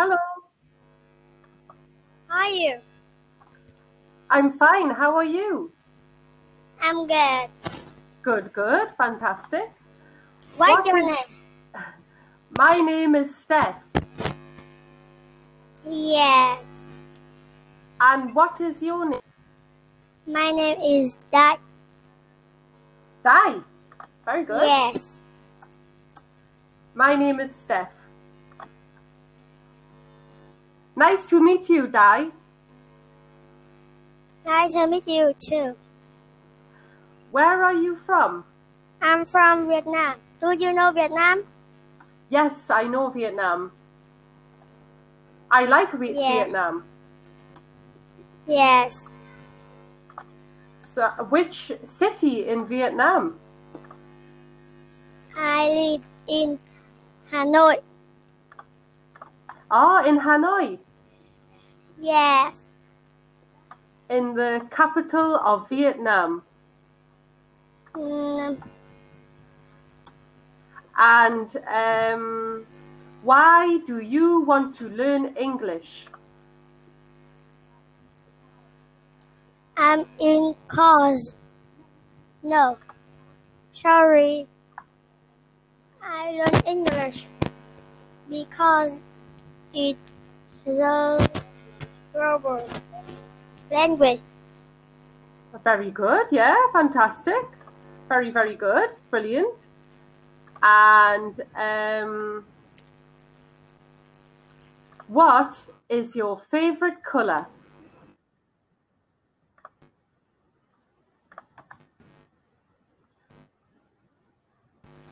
Hello. How are you? I'm fine. How are you? I'm good. Good, good. Fantastic. What's What your name? My name is Steph. Yes. And what is your name? My name is Dad. Di. Very good. Yes. My name is Steph. Nice to meet you, Di. Nice to meet you too. Where are you from? I'm from Vietnam. Do you know Vietnam? Yes, I know Vietnam. I like Yes. Vietnam. Yes. So, which city in Vietnam? I live in Hanoi. Ah, in Hanoi, Yes. in the capital of Vietnam. Mm, And um, why do you want to learn English? I'm in cause. No. Sorry. I learn English because it's the global language. Very good, yeah, fantastic. Very, very good, brilliant. And um, what is your favorite color?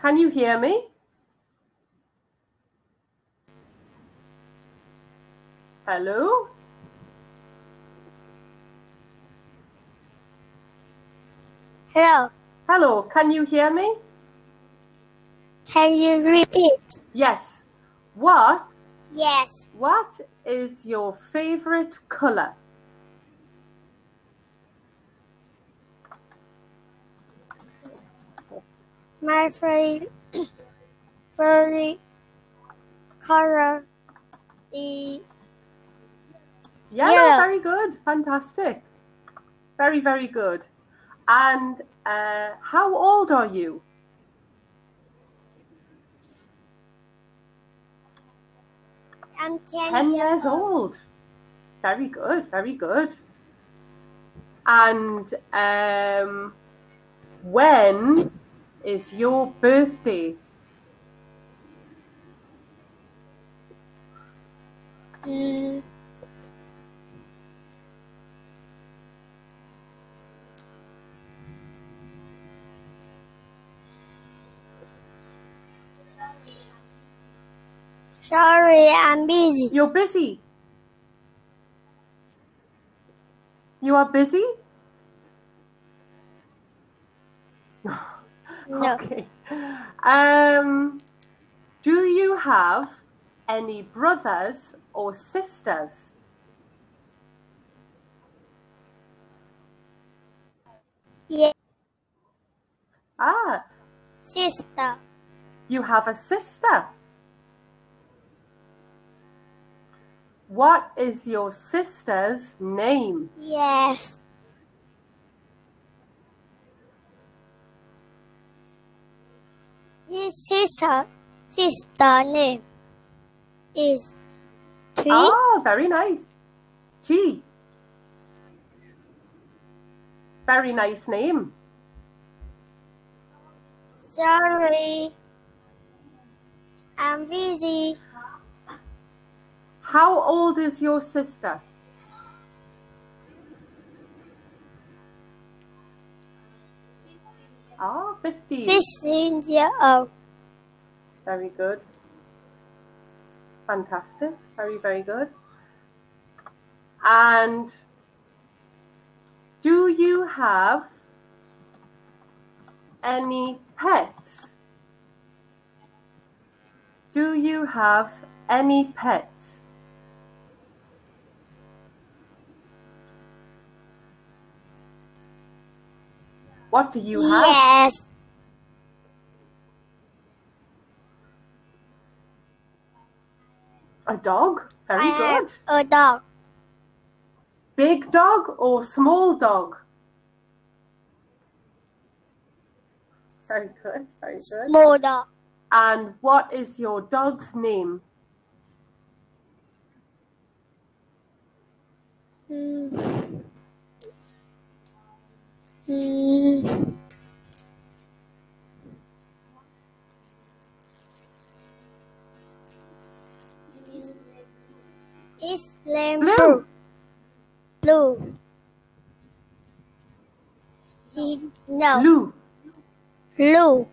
Can you hear me? Hello? Hello. Hello, can you hear me? Can you repeat? Yes. What Yes. what is your favorite color? My favorite, favorite color is Yellow, Yellow. very good. Fantastic. Very, very good. And uh, how old are you? I'm 10, 10 years old. Very good, very good. And um, when is your birthday? Mm, sorry, I'm busy. You're busy. You are busy? No. Okay. Um, do you have any brothers or sisters? Yeah, Ah, sister. you have a sister. What is your sister's name? Yes. His sister, sister name is Thúy. Oh, ah, very nice. G. Very nice name. Sorry, I'm busy. How old is your sister? Ah, 15. 15 year old. Very good. Fantastic. Very, very good. And do you have any pets? Do you have any pets? What do you have? Yes. A dog. Very I have good. a dog. Big dog or small dog? Very good. Very good. Small dog. And what is your dog's name? Mm. It's name Blue. blue. Blue. He, no, Blue. blue.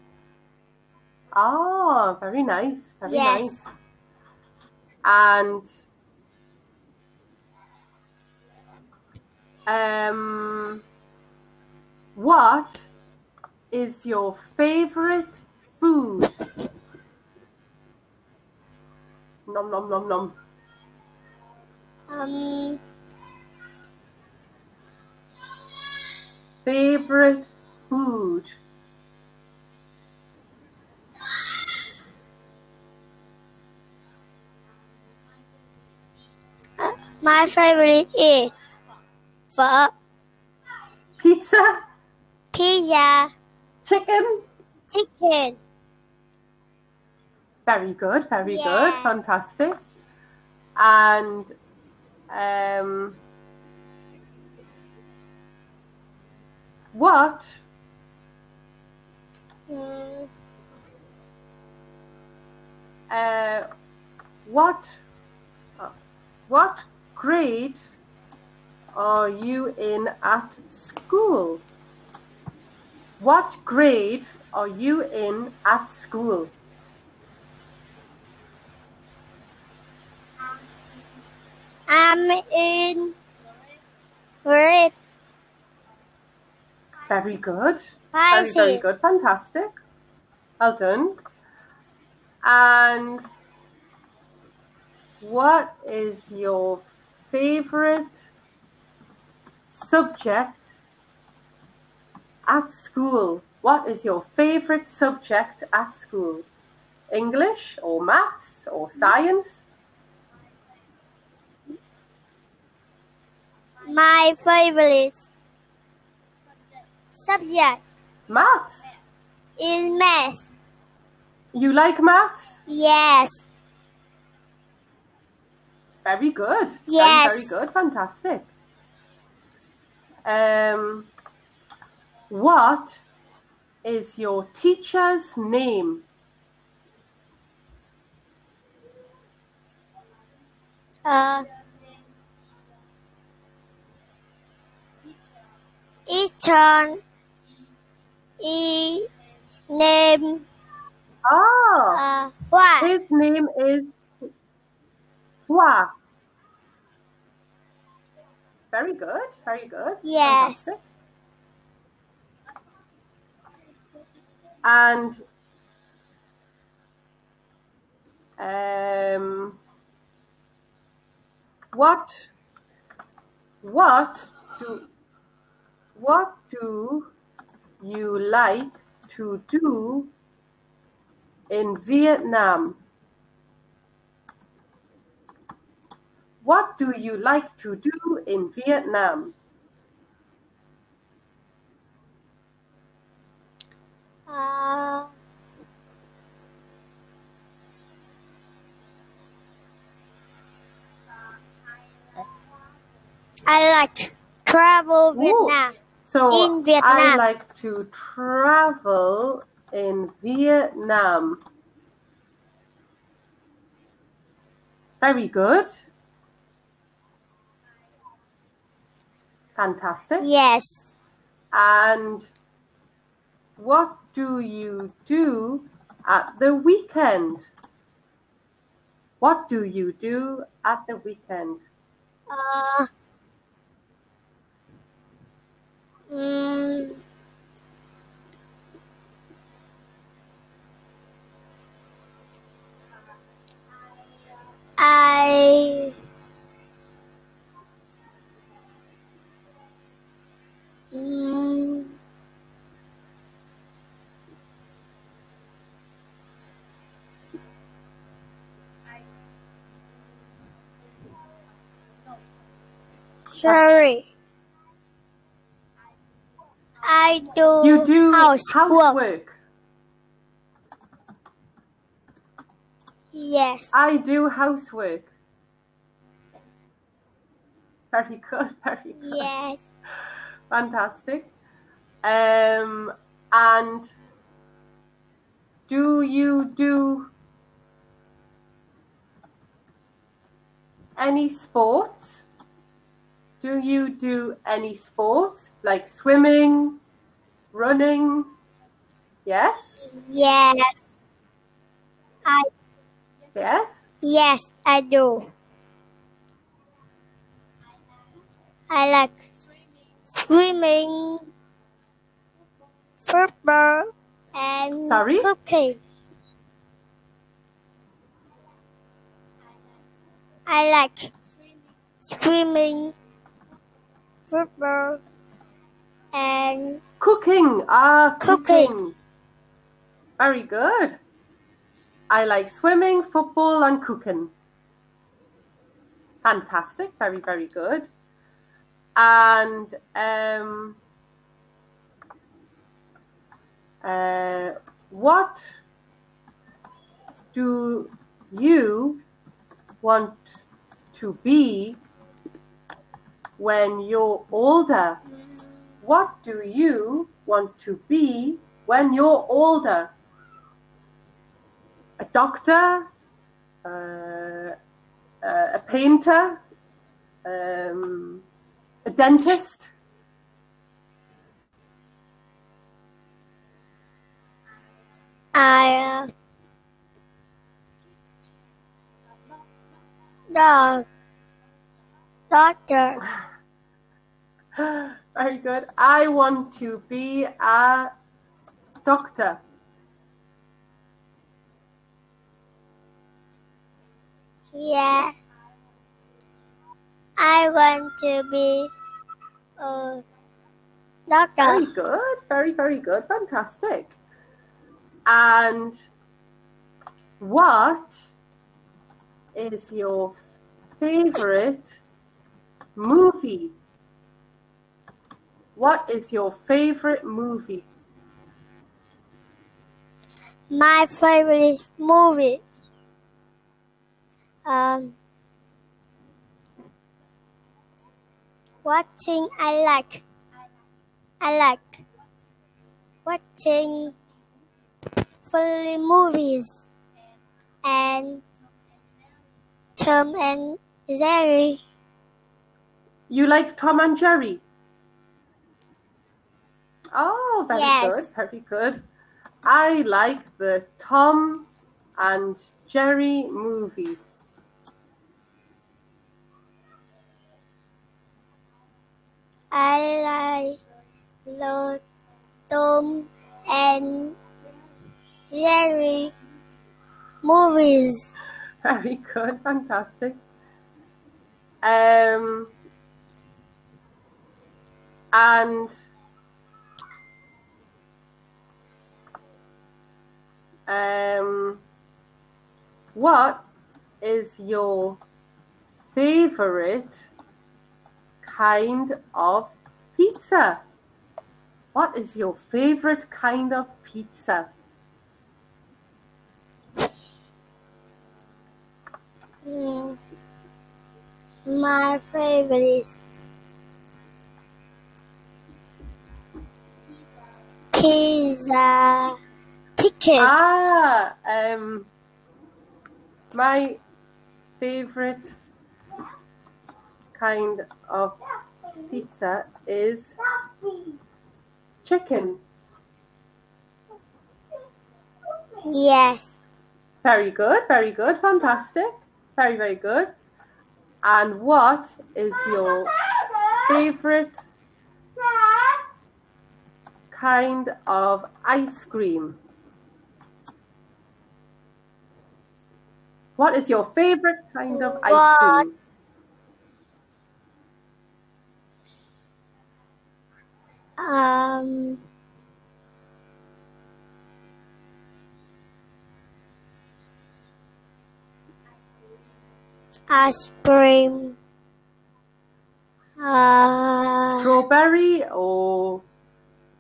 Ah, very nice. Very Yes. nice. And um, what is your favorite food? Nom nom nom nom. Um, Favorite food. my favorite is phở, Pizza, pizza, chicken. chicken. Very good, very good, fantastic. And um, what uh, what uh, what grade are you in at school? What grade are you in at school? I'm in grade Very good. Very, very good. Fantastic. Well done. And what is your favorite subject at school? What is your favorite subject at school? English or maths or science? My favorite subject Maths. is math. You like maths? Yes. Very good. Yes. Very, very good. Fantastic. Um, what is your teacher's name? Uh, turn e name Ah, uh what? his name is Hua. Very good. Very good. Yes. Fantastic. And um, what what do what do you like to do in Vietnam? What do you like to do in Vietnam? Uh, I like travel Vietnam. So In I like to travel in Vietnam. Very good. Fantastic. Yes. And what do you do at the weekend? What do you do at the weekend? Uh, um, I mm. Sorry. I do, You do housework. housework. Yes. I do housework. Very good, very good. Yes. Fantastic. Um, and do you do any sports? Do you do any sports like swimming, running? Yes? Yes. I Yes? yes I do. I like swimming, football, and Sorry? cooking. I like swimming, football, and Cooking. Ah, Cooking. cooking. Very good. I like swimming, football, and cooking. Fantastic. Very, very good. And um, uh, what do you want to be when you're older? What do you want to be when you're older? A doctor? Uh, uh, a painter? Um, a dentist? I uh, dog doctor. Very good. I want to be a doctor. Yeah. I want to be a doctor. Very good. Very, very good. Fantastic. And what is your favorite movie? What is your favorite movie? My favorite movie. Um, what thing I like? I like watching funny movies and Tom and Jerry. You like Tom and Jerry? Oh, very Yes. good. Very good. I like the Tom and Jerry movie. I like the Tom and Jerry movies. Very good, fantastic. Um, and um, what is your favorite kind of pizza? What is your favorite kind of pizza? Mm. My favorite is pizza chicken. Ah, um, my favorite kind of pizza is chicken. Yes. Very good, very good, fantastic. Very, very good. And what is your favorite kind of ice cream? What is your favorite kind of ice cream? Um. Ice cream. Uh, Strawberry or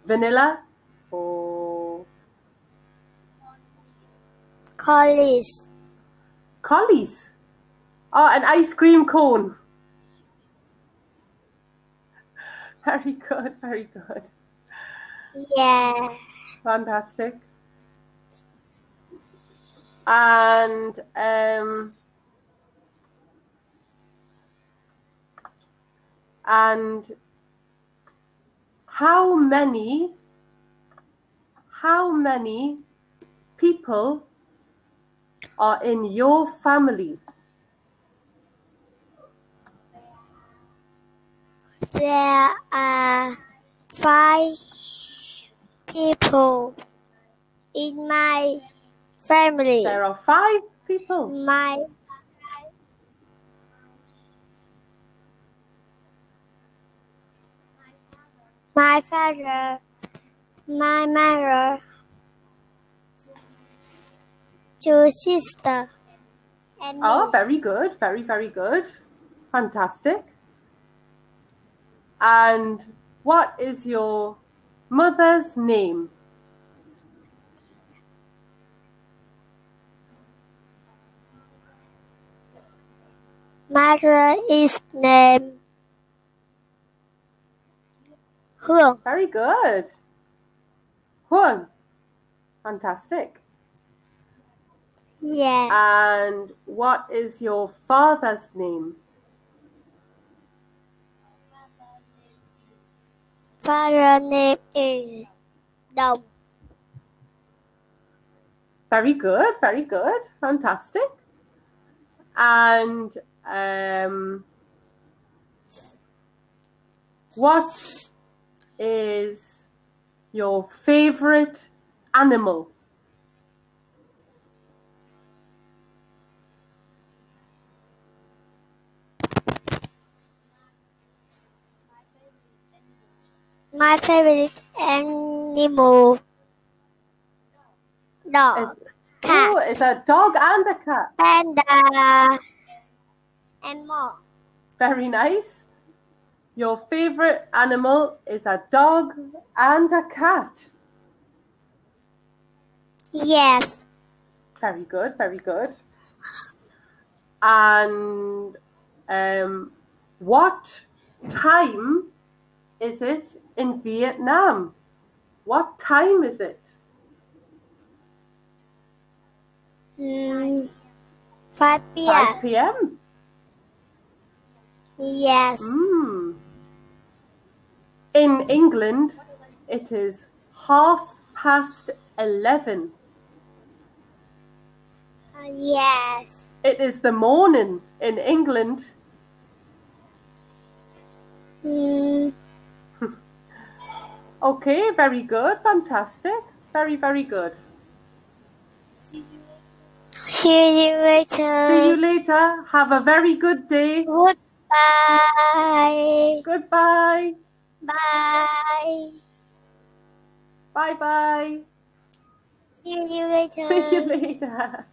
vanilla or Collis. Collies? Oh, an ice cream cone. Very good, very good. Yeah. Fantastic. And um, and how many how many people are in your family? There are five people in my family. There are five people. My my father, my mother, two sisters, and me. Oh, very good, very, very good. Fantastic. And what is your mother's name? Mother is name Hương. Very good. Huang. Fantastic. Yeah. And what is your father's name? Father name is Đồng. Very good, very good. Fantastic. And um, what is your favorite animal? My favorite animal dog, cat, Oh, it's a dog and a cat. panda, and more. Very nice. Your favorite animal is a dog and a cat. Yes. Very good, very good. And um, what time is it in Vietnam? What time is it? Mm, 5 p.m. 5 p.m. Yes. Mm. In England, it is half past 11. Uh, yes. It is the morning in England. Mm, Okay, very good, fantastic. Very, very good. see you later. See you later. Have a very good day. Goodbye. Goodbye. Bye. Bye bye. See you later. See you later.